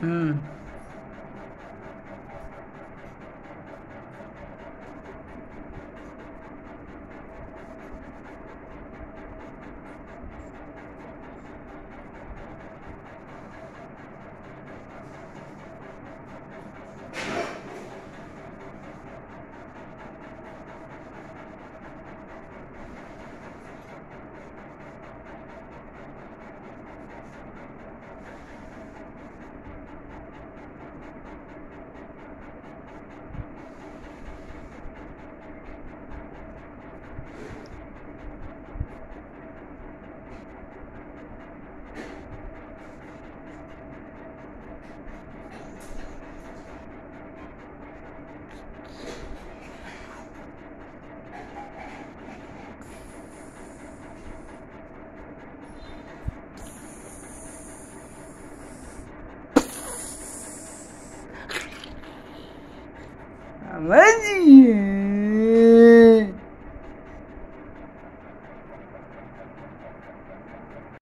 嗯。没劲。